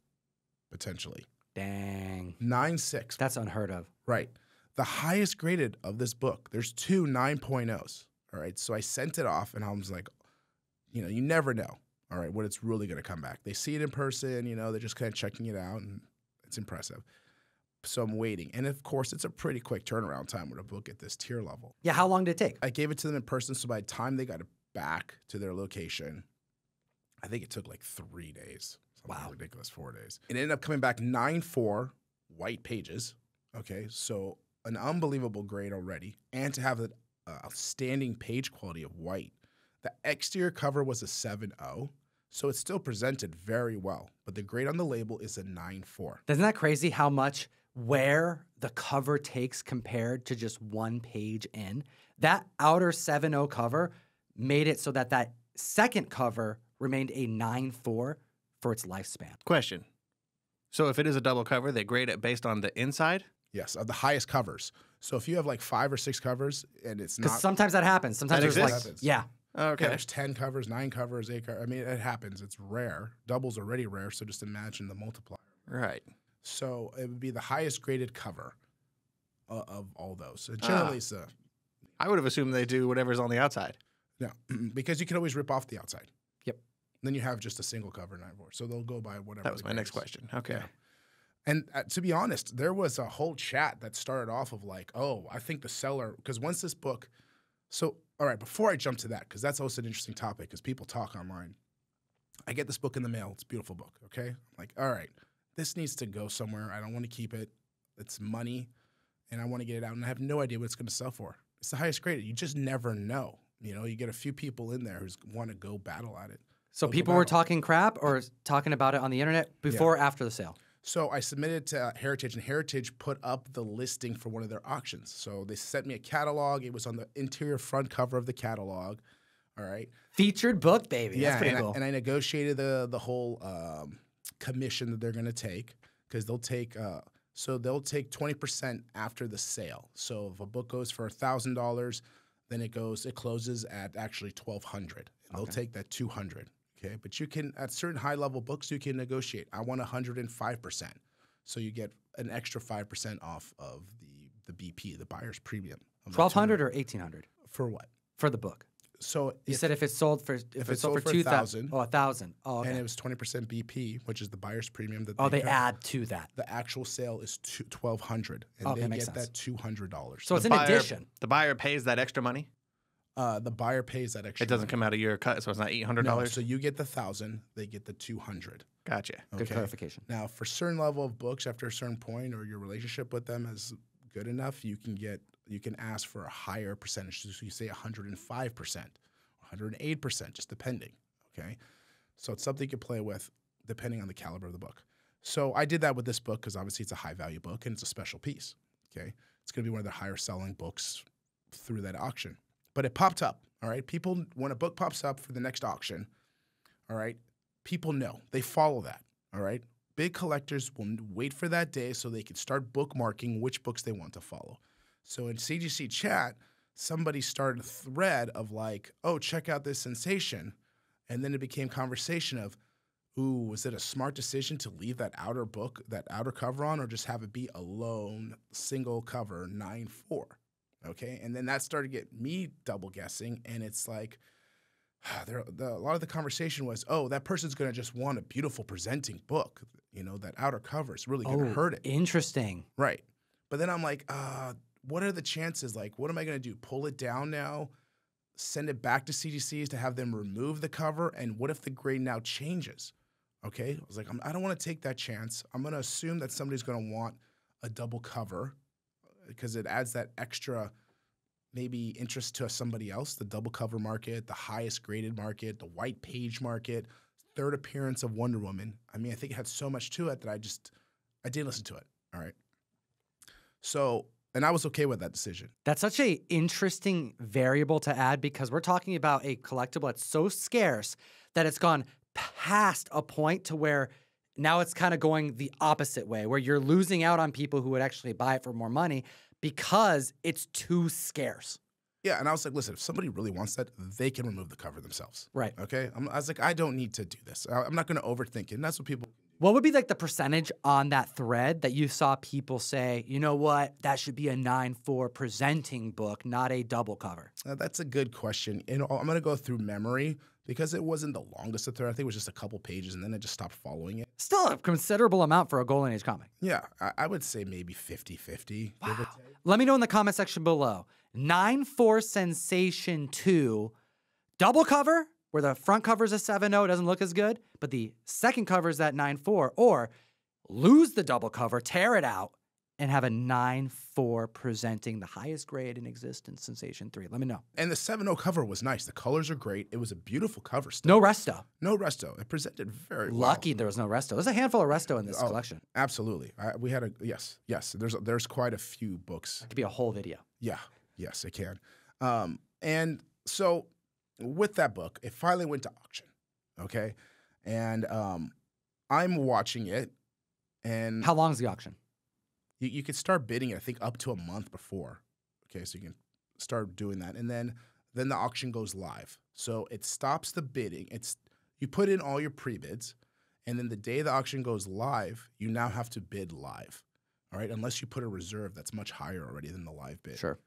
potentially Dang. nine six, That's unheard of. right? The highest graded of this book. There's two 9.0s. All right, so I sent it off, and I was like, you know, you never know. All right, what it's really going to come back. They see it in person, you know, they're just kind of checking it out, and it's impressive. So I'm waiting, and of course, it's a pretty quick turnaround time with a book at this tier level. Yeah, how long did it take? I gave it to them in person. So by the time they got it back to their location, I think it took like three days. Something Wow. ridiculous, four days. It ended up coming back nine four white pages. Okay, so an unbelievable grade already, and to have an uh, outstanding page quality of white. The exterior cover was a 7.0, so it's still presented very well. But the grade on the label is a 9.4. Isn't that crazy how much where the cover takes compared to just one page in? That outer 7.0 cover made it so that that second cover remained a 9 4 for its lifespan. Question. So if it is a double cover, they grade it based on the inside. Yes, of the highest covers. So if you have like five or six covers and it's Because not sometimes that happens. Sometimes That there's like, exists? yeah, Okay. Yeah, there's 10 covers, nine covers, eight covers. I mean, it happens. It's rare. Double's already rare, so just imagine the multiplier. Right. So it would be the highest graded cover uh, of all those. So Ah. generally, it's a, I would have assumed they do whatever's on the outside. no, because you can always rip off the outside. Then you have just a single cover nine four. So they'll go by whatever. That was my next question. Okay. Yeah. And uh, to be honest, there was a whole chat that started off of like, oh, I think the seller, because once this book, so all right, before I jump to that, because that's also an interesting topic, because people talk online. I get this book in the mail. It's a beautiful book. Okay, I'm like, all right, this needs to go somewhere. I don't want to keep it. It's money, and I want to get it out, and I have no idea what it's going to sell for. It's the highest graded. You just never know. You know, you get a few people in there who want to go battle at it. So people were talking crap or talking about it on the internet before or after the sale. So I submitted to Heritage, and Heritage put up the listing for one of their auctions. So they sent me a catalog. It was on the interior front cover of the catalog. All right. Featured book, baby. yeah, That's pretty and, cool. I, and I negotiated the the whole um, commission that they're going to take because they'll take uh, so they'll take twenty percent after the sale. So if a book goes for thousand dollars, then it goes it closes at actually twelve hundred. They'll take that two hundred. Okay, but you can at certain high level books you can negotiate. I want hundred and five percent, so you get an extra five percent off of the the BP, the buyer's premium. 1200 or 1800 for what? for the book. so You if- said if it's sold for if, it's sold, for for two 1,000, thousand, oh, a thousand. Oh, okay. and it was 20% BP, which is the buyer's premium that oh, they cover. add to that. The actual sale is 1200 and Okay, they makes get sense. that $200. So it's an buyer, addition. The buyer pays that extra money. Uh, the buyer pays that extra It doesn't money. come out of your cut, so it's not eight hundred No, dollars. so you get the 1000 they get the 200 gotcha. Good clarification. Now, for certain level of books, after a certain point, or your relationship with them is good enough, you can get you can ask for a higher percentage. So you say 105 percent, 108 percent, just depending. Okay, so it's something you can play with depending on the caliber of the book. So I did that with this book because obviously it's a high value book and it's a special piece. Okay, it's going to be one of the higher selling books through that auction. But it popped up. All right, people when a book pops up for the next auction, all right, people know they follow that. All right, big collectors will wait for that day so they can start bookmarking which books they want to follow. So in CGC chat, somebody started a thread of like, oh, check out this sensation. And then it became conversation of, ooh, was it a smart decision to leave that outer book, that outer cover on, or just have it be a lone single cover, 9 4? Okay. And then that started to get me double guessing. And it's like, there, the, a lot of the conversation was, oh, that person's going to just want a beautiful presenting book. You know, that outer cover is really going to Oh, hurt it. interesting. Right. But then I'm like, uh, what are the chances? Like, what am I going to do? Pull it down now, send it back to CGC's to have them remove the cover? And what if the grade now changes? Okay. I was like, I'm, I don't want to take that chance. I'm going to assume that somebody's going to want a double cover because it adds that extra maybe interest to somebody else the double cover market, the highest graded market, the white page market, third appearance of Wonder Woman. I mean, I think it had so much to it that I just, I didn't listen to it. All right. So, and I was okay with that decision. That's such a interesting variable to add because we're talking about a collectible that's so scarce that it's gone past a point to where now it's kind of going the opposite way, where you're losing out on people who would actually buy it for more money because it's too scarce. Yeah. And I was like, listen, if somebody really wants that, they can remove the cover themselves. Right. Okay. I'm, I was like, I don't need to do this. I, I'm not going to overthink it. And that's what people, What would be like the percentage on that thread that you saw people say, you know what, that should be a 9 4 presenting book, not a double cover? uh, that's a good question. And I'm going to go through memory because it wasn't the longest of thread. I think it was just a couple pages and then I just stopped following it. Still a considerable amount for a Golden Age comic. Yeah. I, I would say maybe 50 50. Let me know in the comment section below. 9 4 Sensation 2, double cover, where the front cover is a 7 0, doesn't look as good, but the second cover is that 9 4, or lose the double cover, tear it out, and have a 9 4 presenting the highest grade in existence, Sensation 3. Let me know. And the 7 0 cover was nice. The colors are great. It was a beautiful cover still. No resto. No resto. It presented very well. Lucky there was no resto. There's a handful of resto in this Oh, collection. Absolutely. I, we had a yes, yes. There's there's quite a few books. It could be a whole video. Yeah, yes, it can. Um, and so with that book, it finally went to auction. Okay, and um, I'm watching it, and How long is the auction? You, you could start bidding it. I think up to a month before. Okay, so you can start doing that, and then then the auction goes live. So it stops the bidding. It's you put in all your pre bids, and then the day the auction goes live, you now have to bid live. All right, unless you put a reserve that's much higher already than the live bid. Sure.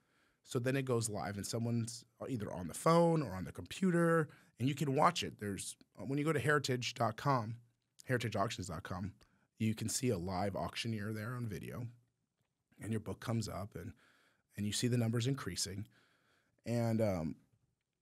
So then it goes live, and someone's either on the phone or on the computer, and you can watch it. There's uh, when you go to heritage.com, heritageauctions.com, you can see a live auctioneer there on video, and your book comes up, and and you see the numbers increasing, and um,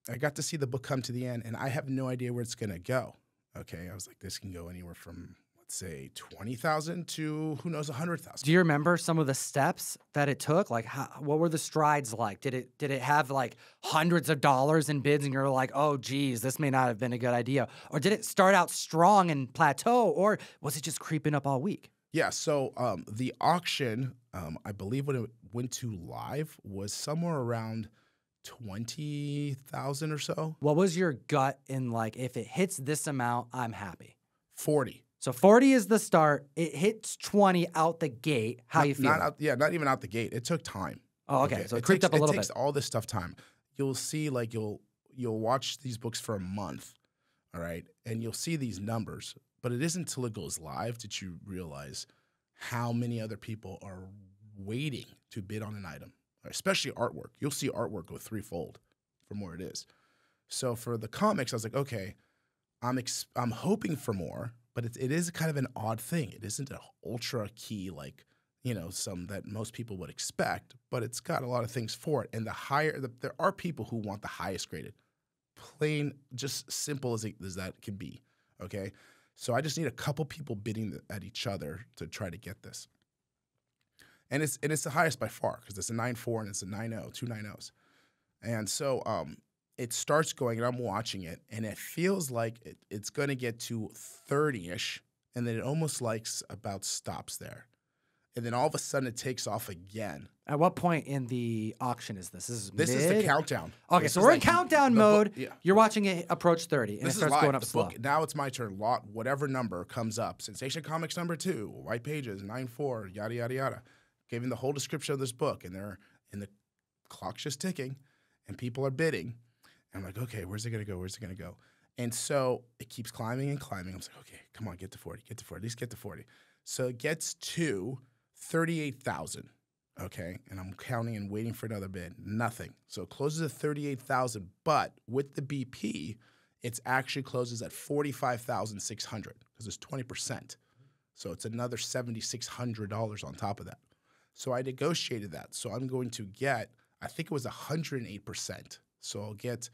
I got to see the book come to the end, and I have no idea where it's gonna go. Okay, I was like, this can go anywhere from let's say twenty thousand to who knows a hundred thousand. Do you remember some of the steps that it took? Like, how, what were the strides like? Did it did it have like hundreds of dollars in bids, and you're like, oh, geez, this may not have been a good idea, or did it start out strong and plateau, or was it just creeping up all week? Yeah, so um, the auction, um, I believe when it went to live was somewhere around twenty thousand or so. What was your gut in like, if it hits this amount, I'm happy. Forty. So 40 is the start. It hits 20 out the gate. How not, you feel? Not out, yeah, not even out the gate. It took time. oh, okay. So it, it creeped takes, up a little It takes bit. all this stuff time. You'll see, like you'll you'll watch these books for a month, all right, and you'll see these numbers. But it isn't until it goes live that you realize how many other people are waiting to bid on an item, especially artwork. You'll see artwork go threefold from where it is. So for the comics, I was like, okay, I'm ex- I'm hoping for more, but it, it is kind of an odd thing. It isn't an ultra key like you know some that most people would expect, but it's got a lot of things for it. And the higher, the, there are people who want the highest graded, plain, just simple as, it, as that can be. Okay, so I just need a couple people bidding at each other to try to get this. And it's and it's the highest by far because it's a nine four and it's a nine zero, two nine zeros. And so um, it starts going, and I'm watching it, and it feels like it, it's going to get to 30 ish, and then it almost like about stops there. And then all of a sudden it takes off again. At what point in the auction is this? This is This is the countdown. Okay, This so we're in countdown the mode. yeah. You're watching it approach 30, and This it starts live. going up the slow. book. Now it's my turn. Lot whatever number comes up. Sensation Comics number two, white pages, nine four, yada yada yada. Giving the whole description of this book, and they're and the clock's just ticking, and people are bidding. I'm like, okay, where's it gonna go? Where's it gonna go? And so it keeps climbing and climbing. I'm like, okay, come on, get to 40, get to 40, at least get to 40. So it gets to 38,000. Okay. And I'm counting and waiting for another bid. Nothing. So it closes at 38,000. But with the BP, it actually closes at 45,600 because it's 20%. So it's another $7,600 on top of that. So I negotiated that. So I'm going to get, I think it was 108%. So I'll get,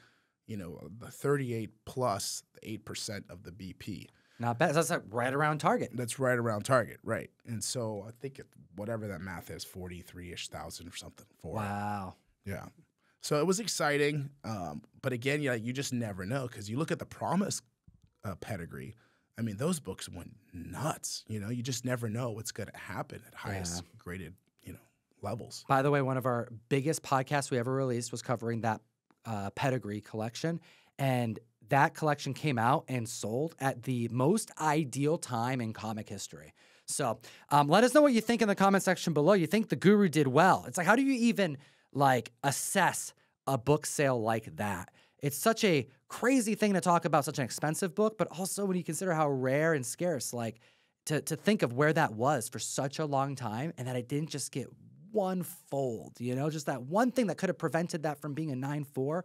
you know, the 38 plus the 8% of the BP. Not bad. That's like right around target. That's right around target, right? And so I think it, whatever that math is, 43 ish thousand or something for it. Wow. Yeah. So it was exciting. Um, but again, yeah, you just never know because you look at the promise uh, pedigree. I mean, those books went nuts. You know, you just never know what's going to happen at highest graded, you know, levels. By the way, one of our biggest podcasts we ever released was covering that uh, pedigree collection. And that collection came out and sold at the most ideal time in comic history. So um, let us know what you think in the comment section below. You think the guru did well. It's like, how do you even like assess a book sale like that? It's such a crazy thing to talk about such an expensive book, but also when you consider how rare and scarce, like to, to think of where that was for such a long time and that it didn't just get one fold, you know, just that one thing that could have prevented that from being a 9 4.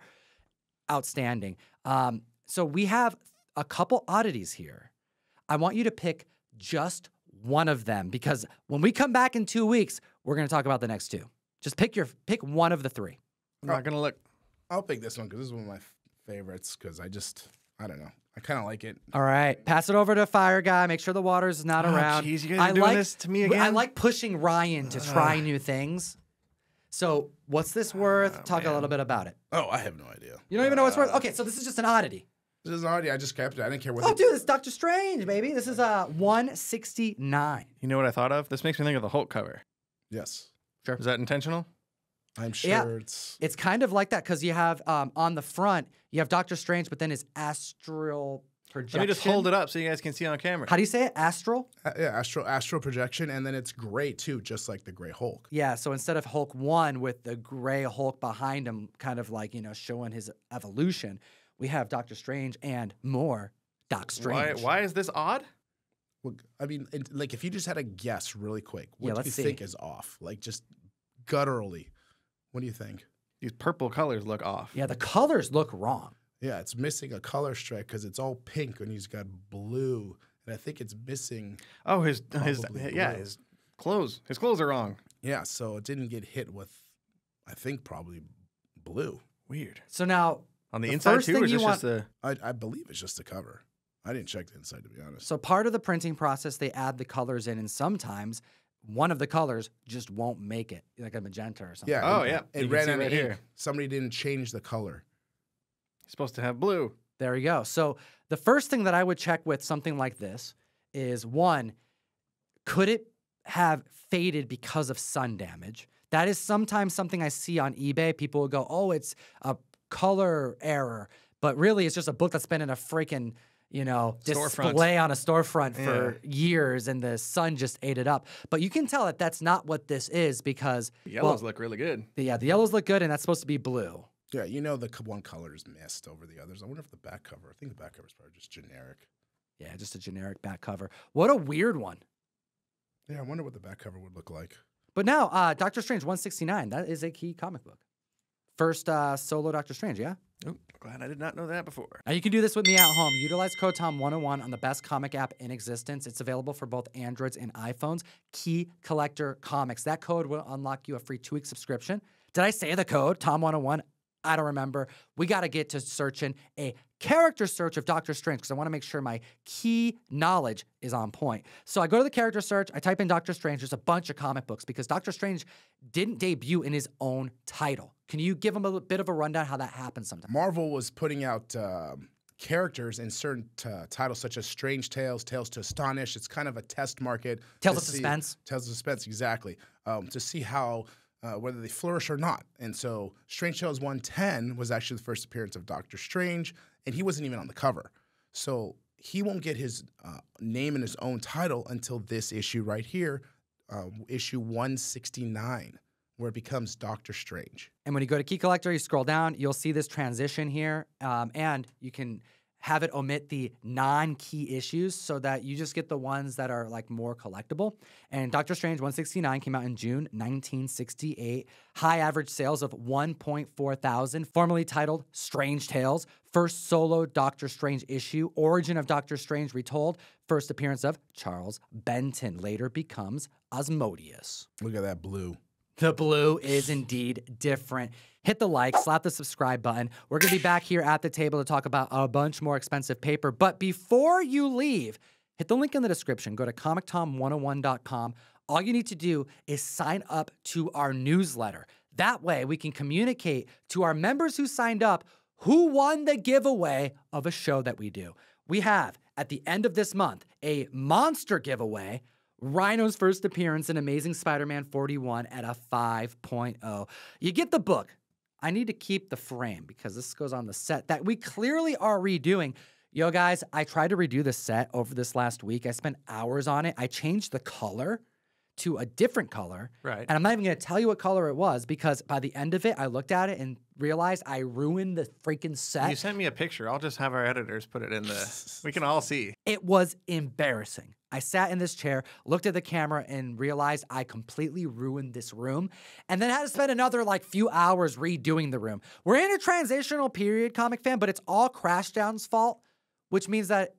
Outstanding. Um, so we have a couple oddities here. I want you to pick just one of them because when we come back in two weeks, we're going to talk about the next two. Just pick your pick one of the three. I'm not gonna look. I'll pick this one because this is one of my f- favorites because I just, I don't know. I kind of like it. All right, pass it over to Fire Guy. Make sure the water's not Oh, around. jeez, you guys are doing this to me again. I like pushing Ryan to try new things. So, what's this worth? Talk a little bit about it. Oh, I have no idea. You don't even know what's worth. Okay, so this is just an oddity. This is an oddity. I just kept it. I didn't care what Oh, they- dude, it's Doctor Strange, baby. This is uh 169. You know what I thought of? This makes me think of the Hulk cover. Yes. Sure. Is that intentional? I'm sure Yeah. it's. It's kind of like that because you have um, on the front, you have Doctor Strange, but then his astral projection. Let me just hold it up so you guys can see on camera. How do you say it? Astral? Uh, yeah, astral astral projection, and then it's gray too, just like the Gray Hulk. Yeah. So instead of Hulk one with the gray Hulk behind him, kind of like you know showing his evolution, we have Doctor Strange and more Doc why, Strange. why why is this odd? Well, I mean, and, like if you just had a guess really quick, what Yeah, do you see. think is off? Like just gutturally, what do you think? These purple colors look off. Yeah, the colors look wrong. Yeah, it's missing a color strike because it's all pink and he's got blue, and I think it's missing. Oh, his his Probably yeah, his clothes. His clothes are wrong. Yeah, so it didn't get hit with, I think probably blue. Weird. So now, On the, The inside too, thing or is you this want- just a I, I believe it's just the cover. I didn't check the inside to be honest. so part of the printing process, they add the colors in, and sometimes one of the colors just won't make it, like a magenta or something. Yeah. Oh, yeah. It You can ran out right of here. Somebody didn't change the color. He's supposed to have blue. There we go. So the first thing that I would check with something like this is one, could it have faded because of sun damage? That is sometimes something I see on eBay. People will go, "Oh, it's a color error," but really, it's just a book that's been in a freaking you know Storefront. display on a storefront for years, and the sun just ate it up. But you can tell that that's not what this is because The well, yellows look really good. yeah, the yellows look good, and that's supposed to be blue. Yeah, you know the one color is missed over the others. I wonder if the back cover. I think the back cover is probably just generic. Yeah, just a generic back cover. What a weird one. Yeah, I wonder what the back cover would look like. But now, uh, Doctor Strange 169, that is a key comic book. First uh, solo Doctor Strange, yeah? Oh, glad I did not know that before. Now you can do this with me at home. Utilize code TOM101 on the best comic app in existence. It's available for both Androids and iPhones. Key Collector Comics. That code will unlock you a free two week subscription. Did I say the code TOM101? I don't remember. We got to get to searching a character search of Doctor Strange because I want to make sure my key knowledge is on point. So I go to the character search, I type in Doctor Strange. There's a bunch of comic books because Doctor Strange didn't debut in his own title. Can you give him a bit of a rundown how that happens sometimes? Marvel was putting out um characters in certain uh, titles, such as Strange Tales, Tales to Astonish. It's kind of a test market. Tales of Suspense. Tales of Suspense, exactly. Um, to see how. Uh, whether they flourish or not. And so Strange Tales 110 was actually the first appearance of Doctor Strange, and he wasn't even on the cover. So he won't get his uh, name and his own title until this issue right here, uh, issue 169, where it becomes Doctor Strange. And when you go to Key Collector, you scroll down, you'll see this transition here, um, and you can have it omit the non-key issues so that you just get the ones that are like more collectible. And Doctor Strange 169 came out in June 1968. High average sales of 1.4 thousand, formerly titled Strange Tales. First solo Doctor Strange issue, Origin of Doctor Strange Retold. First appearance of Charles Benton, later becomes Asmodeus. Look at that blue. The blue is indeed different. Hit the like, slap the subscribe button. We're going to be back here at the table to talk about a bunch more expensive paper. But before you leave, hit the link in the description. Go to comictom101.com. All you need to do is sign up to our newsletter. That way, we can communicate to our members who signed up who won the giveaway of a show that we do. We have, at the end of this month, a monster giveaway Rhino's first appearance in Amazing Spider Man 41 at a 5.0. You get the book. I need to keep the frame because this goes on the set that we clearly are redoing. Yo, guys, I tried to redo the set over this last week. I spent hours on it. I changed the color to a different color. Right. And I'm not even going to tell you what color it was because by the end of it, I looked at it and realized I ruined the freaking set. You sent me a picture. I'll just have our editors put it in the. We can all see. It was embarrassing. I sat in this chair, looked at the camera, and realized I completely ruined this room, and then had to spend another like few hours redoing the room. We're in a transitional period, comic fan, but it's all Crashdown's fault, which means that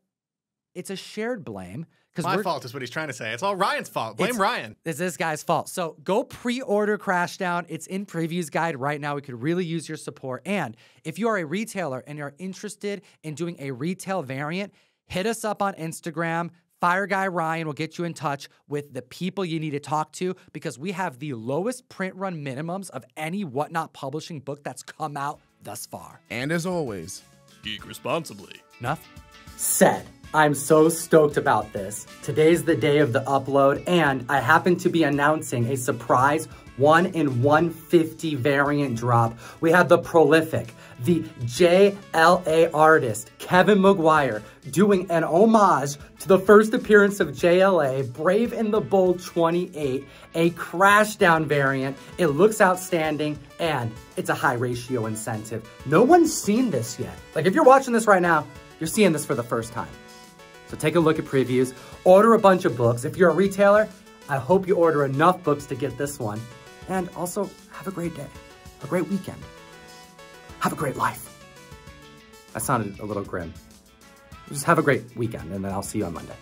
it's a shared blame My fault is what he's trying to say. It's all Ryan's fault. Blame It's- Ryan. it's this guy's fault. So go pre-order Crashdown. It's in previews guide right now. We could really use your support. And if you are a retailer and you're interested in doing a retail variant, hit us up on Instagram. Fire Guy Ryan will get you in touch with the people you need to talk to because we have the lowest print run minimums of any whatnot publishing book that's come out thus far. And as always, Geek responsibly. Enough? Said. I'm so stoked about this. Today's the day of the upload, and I happen to be announcing a surprise 1 in 150 variant drop. We have the prolific, the JLA artist, Kevin Maguire, doing an homage to the first appearance of JLA, Brave and the Bold 28, a Crashdown variant. It looks outstanding, and it's a high ratio incentive. No one's seen this yet. Like, if you're watching this right now, you're seeing this for the first time. So take a look at previews, order a bunch of books. If you're a retailer, I hope you order enough books to get this one. And also, have a great day, a great weekend. Have a great life. That sounded a little grim. Just have a great weekend, and then I'll see you on Monday.